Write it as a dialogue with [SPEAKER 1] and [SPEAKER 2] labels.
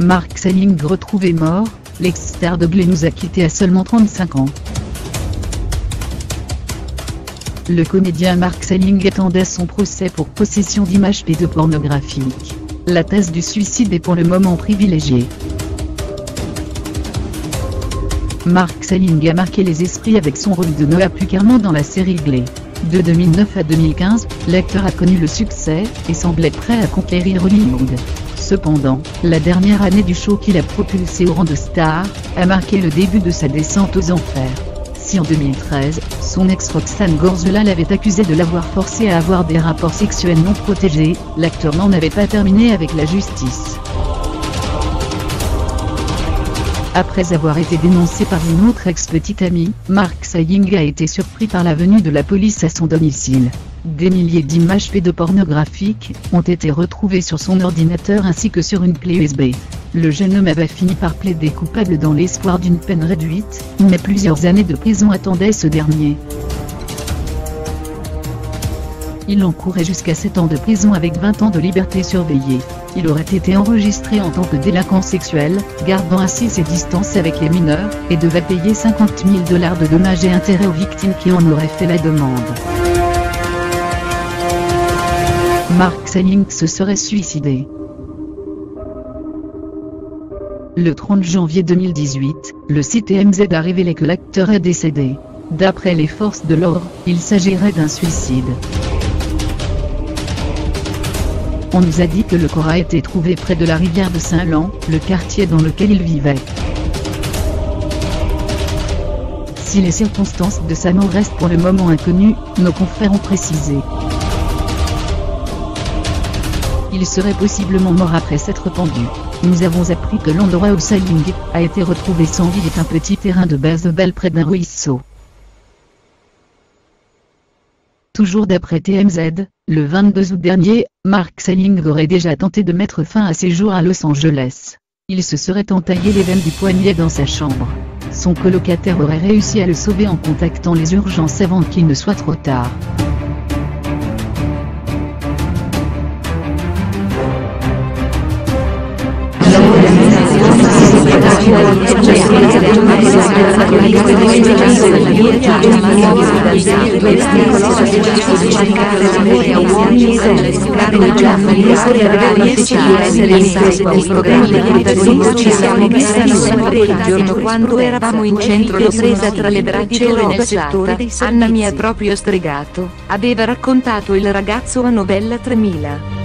[SPEAKER 1] Mark Salling retrouvé mort, l'ex-star de Glee nous a quitté à seulement 35 ans. Le comédien Mark Salling attendait son procès pour possession d'images pédopornographiques. La thèse du suicide est pour le moment privilégiée. Mark Salling a marqué les esprits avec son rôle de Noah Pucarman dans la série Glee. De 2009 à 2015, l'acteur a connu le succès, et semblait prêt à conquérir Hollywood. Cependant, la dernière année du show qu'il a propulsé au rang de star, a marqué le début de sa descente aux enfers. Si en 2013, son ex Roxane Gorzola l'avait accusé de l'avoir forcé à avoir des rapports sexuels non protégés, l'acteur n'en avait pas terminé avec la justice. Après avoir été dénoncé par une autre ex-petite amie, Mark Saying a été surpris par la venue de la police à son domicile. Des milliers d'images pédopornographiques ont été retrouvées sur son ordinateur ainsi que sur une clé USB. Le jeune homme avait fini par plaider coupable dans l'espoir d'une peine réduite, mais plusieurs années de prison attendaient ce dernier. Il encourait jusqu'à 7 ans de prison avec 20 ans de liberté surveillée. Il aurait été enregistré en tant que délinquant sexuel, gardant ainsi ses distances avec les mineurs, et devait payer 50 000 dollars de dommages et intérêts aux victimes qui en auraient fait la demande. Mark Salling se serait suicidé. Le 30 janvier 2018, le site TMZ a révélé que l'acteur est décédé. D'après les forces de l'ordre, il s'agirait d'un suicide. On nous a dit que le corps a été trouvé près de la rivière de Saint-Lan, le quartier dans lequel il vivait. Si les circonstances de sa mort restent pour le moment inconnues, nos confrères ont précisé. Il serait possiblement mort après s'être pendu. Nous avons appris que l'endroit où Saling a été retrouvé sans vie est un petit terrain de baseball près d'un ruisseau. Toujours d'après TMZ, le 22 août dernier, Mark Salling aurait déjà tenté de mettre fin à ses jours à Los Angeles. Il se serait entaillé les veines du poignet dans sa chambre. Son colocataire aurait réussi à le sauver en contactant les urgences avant qu'il ne soit trop tard.
[SPEAKER 2] raggiunge la massa di questi coloro di cercare di a uomini e donne, danneggiando il nostro e di essere in seguito ai programmi di liberismo ci siamo prestano sempre il giorno quando eravamo in centro l'ho presa tra le braccia e l'ho baciata, Anna mi ha proprio stregato, aveva raccontato il ragazzo a Novella 3000.